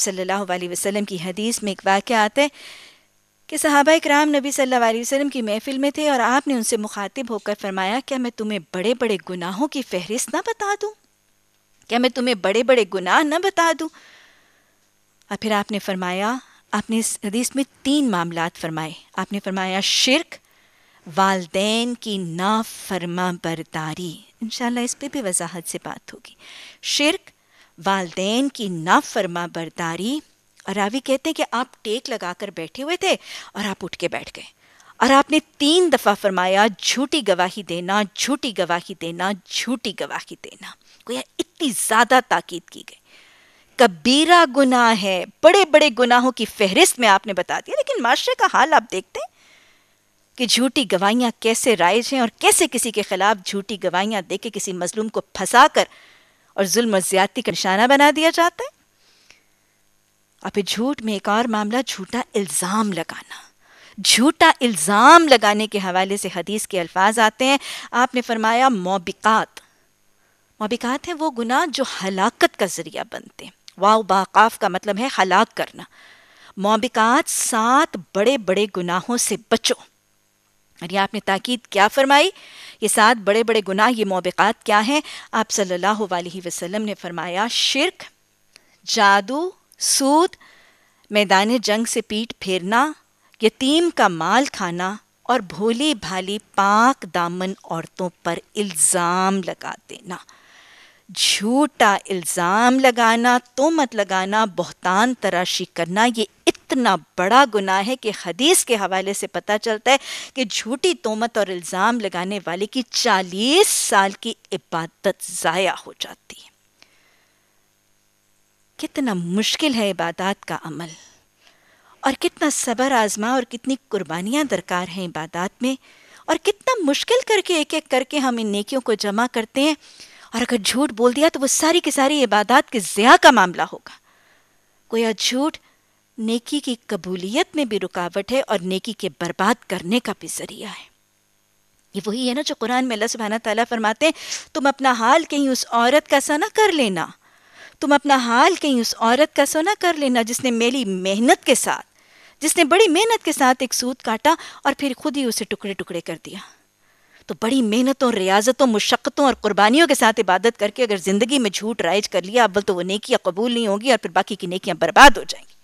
صلی اللہ علیہ وسلم کی حدیث میں ایک واقعہ آتا ہے کہ صحابہ کرام نبی صلی اللہ علیہ وسلم کی محفل میں تھے اور آپ نے ان سے مخاطب ہو کر فرمایا، کیا میں تمہیں بڑے بڑے گناہوں کی فہرست نہ بتا دوں؟ کیا میں تمہیں بڑے بڑے گناہ نہ بتا دوں؟ اور پھر آپ نے فرمایا، آپ نے اس حدیث میں تین معاملات فرمائے۔ آپ نے فرمایا، شرک، والدین کی نا فرما برداری انشاءاللہ اس پہ بھی وضاحت سے بات ہوگی۔ شرک والدین کی نا فرما برداری۔ اور راوی کہتے ہیں کہ آپ ٹیک لگا کر بیٹھے ہوئے تھے اور آپ اٹھ کے بیٹھ گئے۔ اور آپ نے تین دفعہ فرمایا، جھوٹی گواہی دینا، جھوٹی گواہی دینا، جھوٹی گواہی دینا۔ گویا اتنی زیادہ تاکید کی گئی۔ کبیرہ گناہ ہے۔ بڑے بڑے گناہوں کی فہرست میں آپ نے بتا دیا، لیکن معاشرے کا حال آپ دیکھتے ہیں کہ جھوٹی گواہیاں کیسے رائج ہیں اور کیسے کسی کے خلاف جھوٹی گواہیاں دے کے کسی مظلوم کو پھنسا کر اور ظلم و زیادتی کا نشانہ بنا دیا جاتا ہے۔ اور پھر جھوٹ میں ایک اور معاملہ، جھوٹا الزام لگانا۔ جھوٹا الزام لگانے کے حوالے سے حدیث کے الفاظ آتے ہیں۔ آپ نے فرمایا موبقات۔ موبقات ہیں وہ گناہ جو ہلاکت کا ذریعہ بنتے ہیں۔ واؤ باقاف کا مطلب ہے ہلاک کرنا۔ موبقات سات بڑے بڑے گناہوں سے بچو۔ اور یہ آپ نے تاکید کیا فرمائی یہ سات بڑے بڑے گناہ، یہ موبقات کیا ہیں؟ آپ صلی اللہ علیہ وسلم نے فرمایا، شرک، جادو، سود، میدان جنگ سے پیٹ پھیرنا، یتیم کا مال کھانا اور بھولی بھالی پاک دامن عورتوں پر الزام لگا دینا۔ جھوٹا الزام لگانا تومت لگانا، بہتان تراشی کرنا، یہ اتنا بڑا گناہ ہے کہ حدیث کے حوالے سے پتہ چلتا ہے کہ جھوٹی تومت اور الزام لگانے والے کی چالیس سال کی عبادت ضائع ہو جاتی ہے۔ کتنا مشکل ہے عبادات کا عمل۔ اور کتنا صبر آزما اور کتنی قربانیاں درکار ہیں عبادات میں۔ اور کتنا مشکل کر کے ایک ایک کر کے ہم ان نیکیوں کو جمع کرتے ہیں۔ اور اگر جھوٹ بول دیا تو وہ ساری کی ساری عبادات کے ضیاء کا معاملہ ہوگا۔ کوئی جھوٹ نیکی کی قبولیت میں بھی رکاوٹ ہے اور نیکی کے برباد کرنے کا بھی ذریعہ ہے۔ یہ وہی ہے نا جو قرآن میں اللہ سبحانہ تعالیٰ فرماتے ہیں، تم اپنا حال کہیں اس عورت کا سا نہ کر لینا۔ تم اپنا حال کہیں اس عورت کا سونا کر لینا جس نے میری محنت کے ساتھ، جس نے بڑی محنت کے ساتھ ایک سود کاٹا اور پھر خود ہی اسے ٹکڑے ٹکڑے کر دیا۔ تو بڑی محنتوں، ریاضتوں، مشقتوں اور قربانیوں کے ساتھ عبادت کر کے اگر زندگی میں جھوٹ رائج کر لیا اول تو وہ نیکیاں قبول نہیں ہوگی اور پھر باقی کی نیکیاں برباد ہو جائیں گی۔